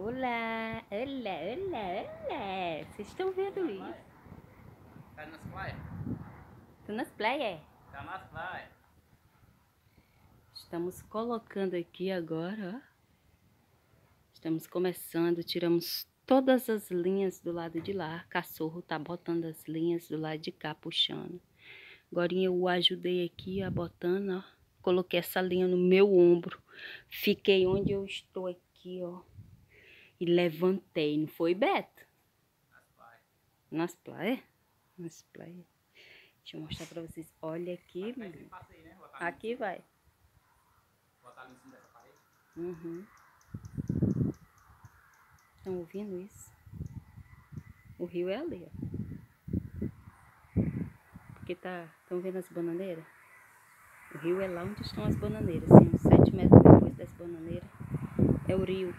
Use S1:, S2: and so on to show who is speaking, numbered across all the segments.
S1: Olá, olá, olá, olá. Vocês estão vendo isso?
S2: Tá nas praias?
S1: Tô nas praias.
S2: Tá nas praias.
S1: Estamos colocando aqui agora, ó. Estamos começando, tiramos todas as linhas do lado de lá. Cachorro tá botando as linhas do lado de cá, puxando. Agora eu ajudei aqui, ó, botando, ó. Coloquei essa linha no meu ombro. Fiquei onde eu estou aqui, ó. E levantei, não foi, Beto?
S2: Nas praias.
S1: Nas praias? Nas praias. Deixa eu mostrar pra vocês. Olha aqui,
S2: né?
S1: Aqui vai.
S2: Botar ali em cima dessa parede.
S1: Uhum. Estão ouvindo isso? O rio é ali, ó. Porque tá. Estão vendo as bananeiras? O rio é lá onde estão as bananeiras. Assim, uns 7 metros depois das bananeiras. É o rio.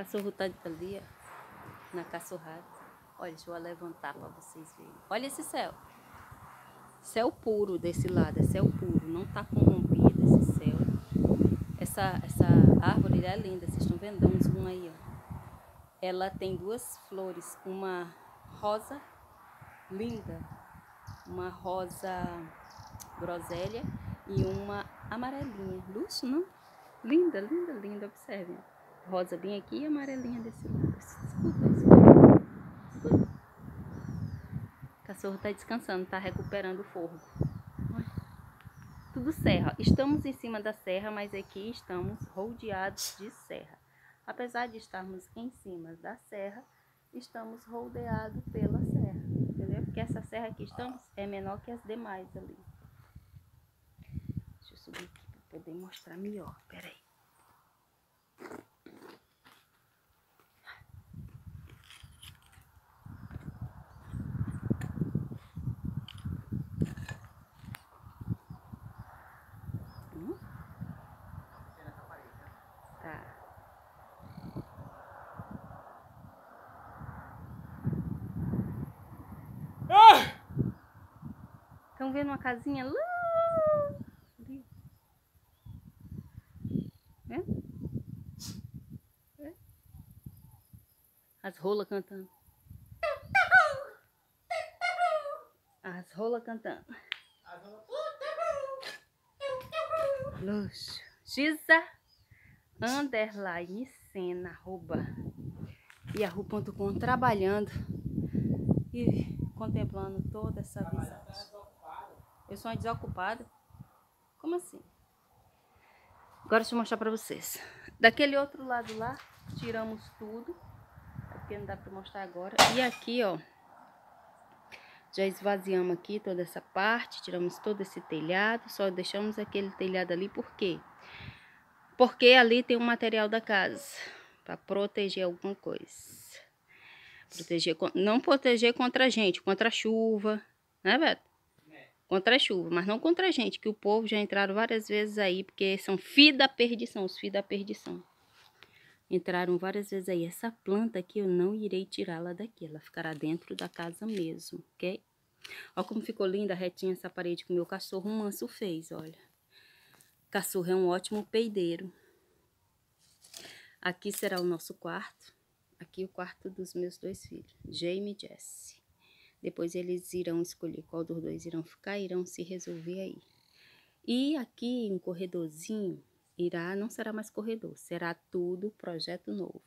S1: Cachorro tá ali, ó. Na cachorrada. Olha, deixa eu levantar pra vocês verem. Olha esse céu. Céu puro desse lado, é céu puro. Não tá corrompido esse céu. Essa, essa árvore é linda, vocês estão vendo? Dá um zoom aí, ó. Ela tem duas flores, uma rosa linda, uma rosa groselha e uma amarelinha. Luxo, não? Linda, linda, linda, observem. Rosa bem aqui e amarelinha desse lado. O cachorro tá descansando, tá recuperando o forro. Tudo serra. Estamos em cima da serra, mas aqui estamos rodeados de serra. Apesar de estarmos em cima da serra, estamos rodeados pela serra, entendeu? Porque essa serra que estamos é menor que as demais ali. Deixa eu subir aqui para poder mostrar melhor. Peraí. Vendo uma casinha lá? Ali. Vendo? É? As rolas cantando. As rolas cantando. Luxo. Giza underline cena arroba yahoo.com trabalhando e contemplando toda essa visão. Eu sou uma desocupada? Como assim? Agora deixa eu mostrar pra vocês. Daquele outro lado lá, tiramos tudo. É Porque não dá pra mostrar agora. E aqui, ó. Já esvaziamos aqui toda essa parte. Tiramos todo esse telhado. Só deixamos aquele telhado ali. Por quê? Porque ali tem o material da casa. Pra proteger alguma coisa. Proteger, não proteger contra a gente, contra a chuva. Né, Beto? Contra a chuva, mas não contra a gente, que o povo já entraram várias vezes aí, porque são filhos da perdição, os filhos da perdição. Entraram várias vezes aí. Essa planta aqui eu não irei tirá-la daqui, ela ficará dentro da casa mesmo, ok? Olha como ficou linda, retinha essa parede que o meu cachorro manso fez, olha. Cachorro é um ótimo peideiro. Aqui será o nosso quarto. Aqui o quarto dos meus dois filhos, Jamie e Jesse. Depois eles irão escolher qual dos dois irão ficar, irão se resolver aí. E aqui um corredorzinho irá, não será mais corredor, será tudo projeto novo.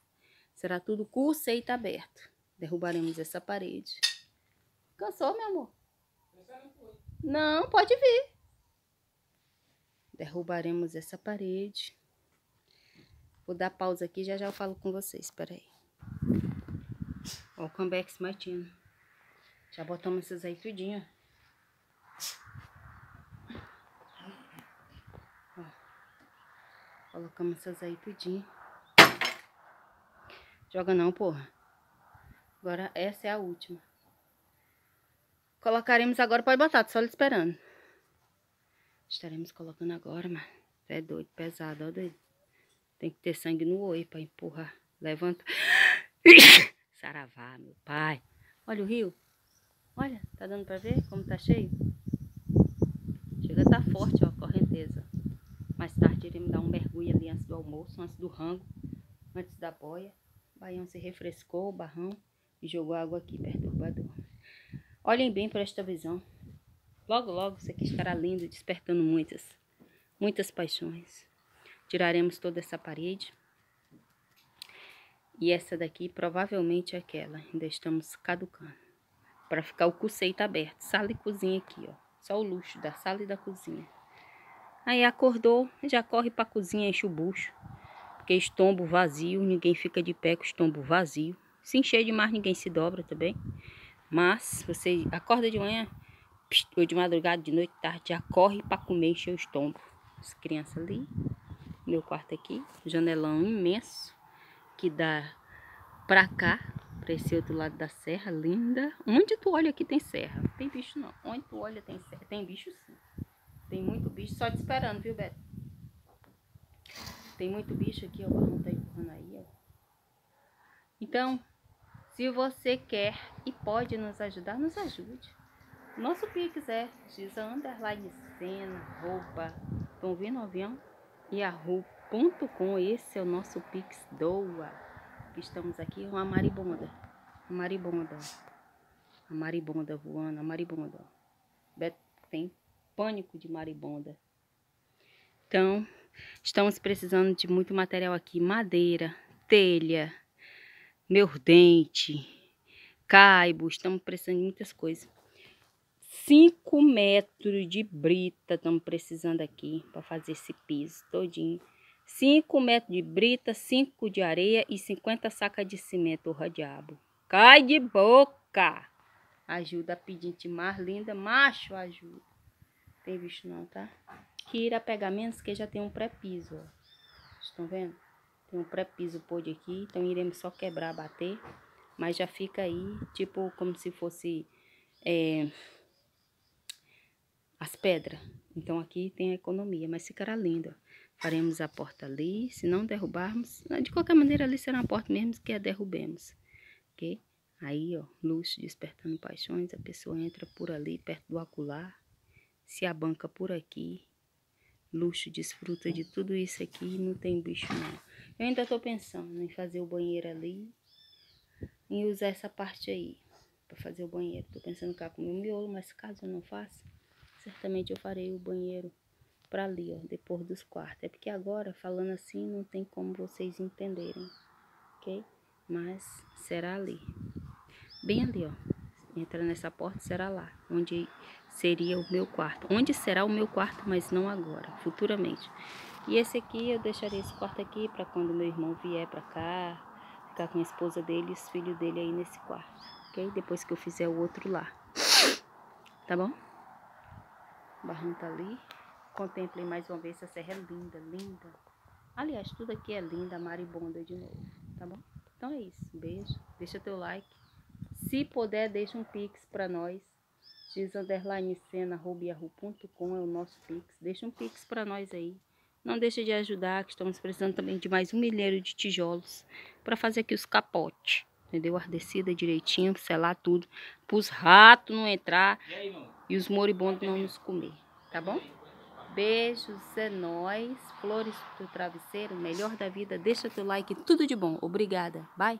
S1: Será tudo curseito aberto. Derrubaremos essa parede. Cansou, meu amor? Não, pode vir. Derrubaremos essa parede. Vou dar pausa aqui, já já eu falo com vocês, peraí. Ó, o Martino. Já botamos essas aí tudinho. Ó. Colocamos essas aí tudinho. Joga não, porra. Agora essa é a última. Colocaremos agora, pode botar, tô só esperando. Estaremos colocando agora, mano. É doido, pesado, ó doido. Tem que ter sangue no olho pra empurrar. Levanta. Saravá, meu pai. Olha o rio. Olha, tá dando pra ver como tá cheio? Chega a tá forte, ó, a correnteza. Mais tarde iremos dar um mergulho ali antes do almoço, antes do rango. antes da boia. O baião se refrescou, o barrão, e jogou água aqui, perturbador. Olhem bem para esta visão. Logo, logo, isso aqui estará lindo, despertando muitas, muitas paixões. Tiraremos toda essa parede. E essa daqui provavelmente é aquela. Ainda estamos caducando. Para ficar o cuceito aberto. Sala e cozinha aqui, ó. Só o luxo da sala e da cozinha. Aí acordou, já corre para a cozinha, enche o bucho. Porque estombo vazio, ninguém fica de pé com estombo vazio. Se encher demais, ninguém se dobra também. Mas você acorda de manhã, ou de madrugada, de noite, tarde, já corre para comer, encher o estômago. As crianças ali, meu quarto aqui, janelão imenso, que dá pra cá, pra esse outro lado da serra, linda. Onde tu olha aqui tem serra, não tem bicho não. Onde tu olha tem serra, tem bicho sim. Tem muito bicho só te esperando, viu, Beto? Tem muito bicho aqui, ó, o barrão tá empurrando aí, ó. Então, se você quer e pode nos ajudar, nos ajude. Nosso Pix é giza underline cena, roupa, avião? Yahoo.com, esse é o nosso Pix doa. Estamos aqui uma maribonda, a maribonda, a maribonda voando, a maribonda. Beto tem pânico de maribonda. Então, estamos precisando de muito material aqui, madeira, telha, meu dente, caibo, estamos precisando de muitas coisas. 5 metros de brita estamos precisando aqui para fazer esse piso todinho. 5 metros de brita, 5 de areia e 50 sacas de cimento, o diabo. Cai de boca! Ajuda a pedinte mais linda, macho ajuda. Tem visto não, tá? Que irá pegar menos que já tem um pré-piso, ó. Estão vendo? Tem um pré-piso pôde aqui, então iremos só quebrar, bater. Mas já fica aí, tipo, como se fosse é, as pedras. Então aqui tem a economia, mas ficará lindo. Faremos a porta ali, se não derrubarmos, de qualquer maneira ali será a porta mesmo que a derrubemos, ok? Aí, ó, luxo despertando paixões, a pessoa entra por ali, perto do acular, se abanca por aqui, luxo desfruta de tudo isso aqui, não tem bicho não. Eu ainda tô pensando em fazer o banheiro ali. Em usar essa parte aí. Pra fazer o banheiro. Tô pensando cá com o meu miolo, mas caso eu não faça. Certamente eu farei o banheiro pra ali, ó. Depois dos quartos. É porque agora, falando assim, não tem como vocês entenderem. Ok? Mas será ali. Bem ali, ó. Entra nessa porta, será lá. Onde seria o meu quarto. Onde será o meu quarto, mas não agora. Futuramente. E esse aqui, eu deixaria esse quarto aqui para quando meu irmão vier para cá, ficar com a esposa dele e os filhos dele aí nesse quarto, ok? Depois que eu fizer o outro lá, tá bom? O barrão tá ali. Contemplem mais uma vez essa serra é linda, linda. Aliás, tudo aqui é linda, maribonda de novo, tá bom? Então é isso, beijo, deixa teu like. Se puder, deixa um pix para nós. X underline cena, é o nosso pix. Deixa um pix para nós aí. Não deixe de ajudar, que estamos precisando também de mais um milheiro de tijolos para fazer aqui os capotes. Entendeu? Ardecida direitinho, selar tudo. Para os ratos não entrar e os moribundos não nos comer. Tá bom? Beijos, é nóis. Flores do travesseiro, melhor da vida. Deixa teu like, tudo de bom. Obrigada. Bye.